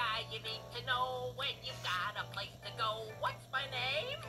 guy you need to know when you've got a place to go. What's my name?